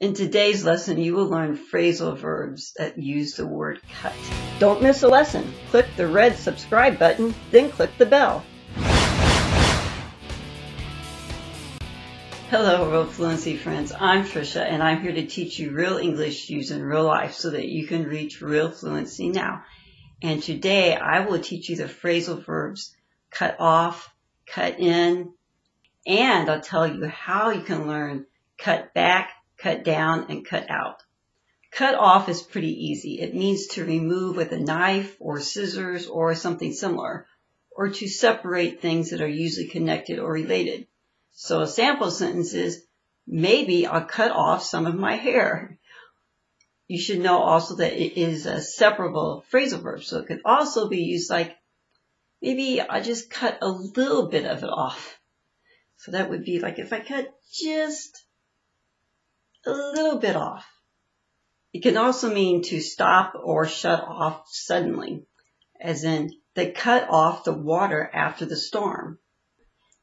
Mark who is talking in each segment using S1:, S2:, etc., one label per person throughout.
S1: In today's lesson, you will learn phrasal verbs that use the word cut. Don't miss a lesson. Click the red subscribe button, then click the bell. Hello, Real Fluency friends. I'm Trisha, and I'm here to teach you real English used in real life so that you can reach real fluency now. And today, I will teach you the phrasal verbs cut off, cut in, and I'll tell you how you can learn cut back, cut down, and cut out. Cut off is pretty easy. It means to remove with a knife or scissors or something similar, or to separate things that are usually connected or related. So a sample sentence is, maybe I'll cut off some of my hair. You should know also that it is a separable phrasal verb, so it could also be used like, maybe I just cut a little bit of it off. So that would be like if I cut just a little bit off. It can also mean to stop or shut off suddenly, as in they cut off the water after the storm.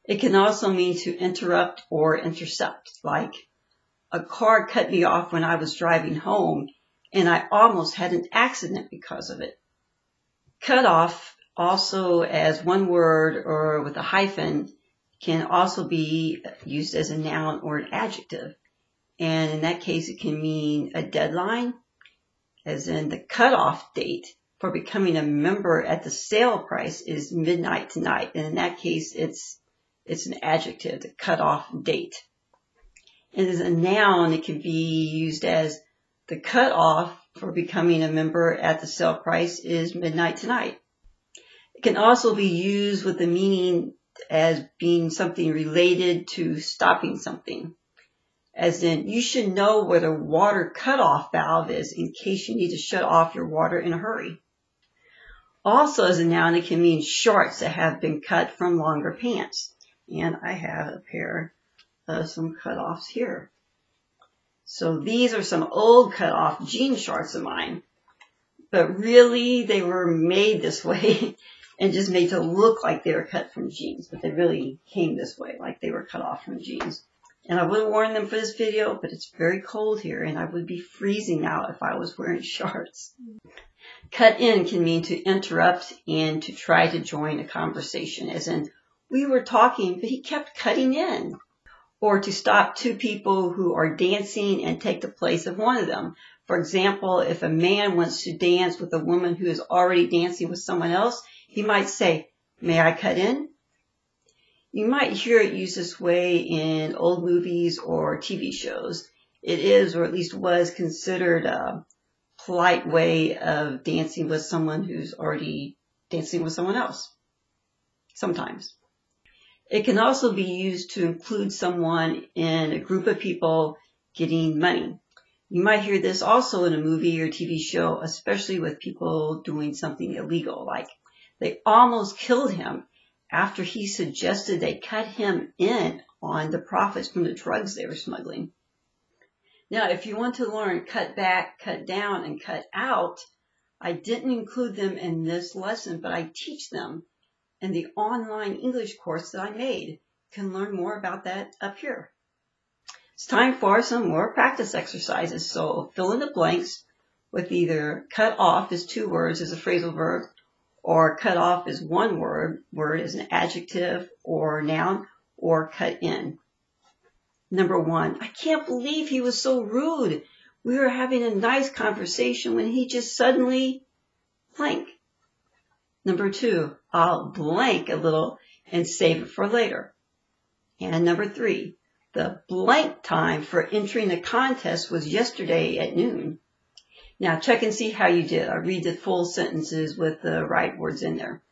S1: It can also mean to interrupt or intercept, like a car cut me off when I was driving home and I almost had an accident because of it. Cut off also as one word or with a hyphen can also be used as a noun or an adjective. And in that case, it can mean a deadline, as in the cutoff date for becoming a member at the sale price is midnight tonight. And in that case, it's, it's an adjective, the cutoff date. And as a noun, it can be used as the cutoff for becoming a member at the sale price is midnight tonight. It can also be used with the meaning as being something related to stopping something as in you should know where the water cutoff valve is in case you need to shut off your water in a hurry. Also as a noun, it can mean shorts that have been cut from longer pants. And I have a pair of some cutoffs here. So these are some old cutoff jean shorts of mine. But really they were made this way and just made to look like they were cut from jeans. But they really came this way, like they were cut off from jeans. And I would have worn them for this video, but it's very cold here and I would be freezing out if I was wearing shorts. Cut in can mean to interrupt and to try to join a conversation, as in, we were talking, but he kept cutting in. Or to stop two people who are dancing and take the place of one of them. For example, if a man wants to dance with a woman who is already dancing with someone else, he might say, may I cut in? You might hear it used this way in old movies or TV shows. It is, or at least was, considered a polite way of dancing with someone who's already dancing with someone else. Sometimes. It can also be used to include someone in a group of people getting money. You might hear this also in a movie or TV show, especially with people doing something illegal, like they almost killed him after he suggested they cut him in on the profits from the drugs they were smuggling. Now, if you want to learn cut back, cut down, and cut out, I didn't include them in this lesson, but I teach them in the online English course that I made. You can learn more about that up here. It's time for some more practice exercises. So fill in the blanks with either cut off as two words as a phrasal verb or cut off is one word, word is an adjective or noun, or cut in. Number one, I can't believe he was so rude. We were having a nice conversation when he just suddenly blank. Number two, I'll blank a little and save it for later. And number three, the blank time for entering the contest was yesterday at noon. Now check and see how you did. I read the full sentences with the right words in there.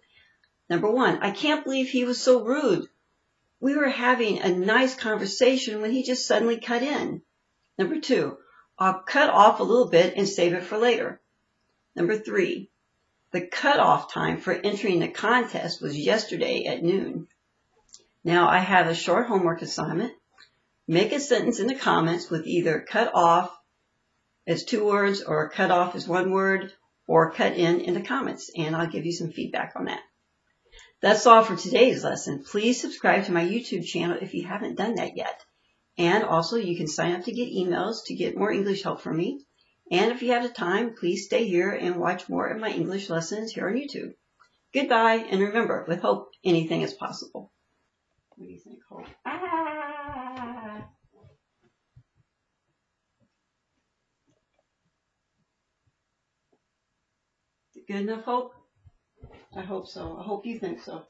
S1: Number one, I can't believe he was so rude. We were having a nice conversation when he just suddenly cut in. Number two, I'll cut off a little bit and save it for later. Number three, the cutoff time for entering the contest was yesterday at noon. Now I have a short homework assignment. Make a sentence in the comments with either cut off as two words or cut off as one word or cut in in the comments and I'll give you some feedback on that. That's all for today's lesson. Please subscribe to my YouTube channel if you haven't done that yet. And also you can sign up to get emails to get more English help from me. And if you have the time, please stay here and watch more of my English lessons here on YouTube. Goodbye, and remember, with hope, anything is possible. What do you think, Hope? Ah! Good enough, Hope? I hope so. I hope you think so.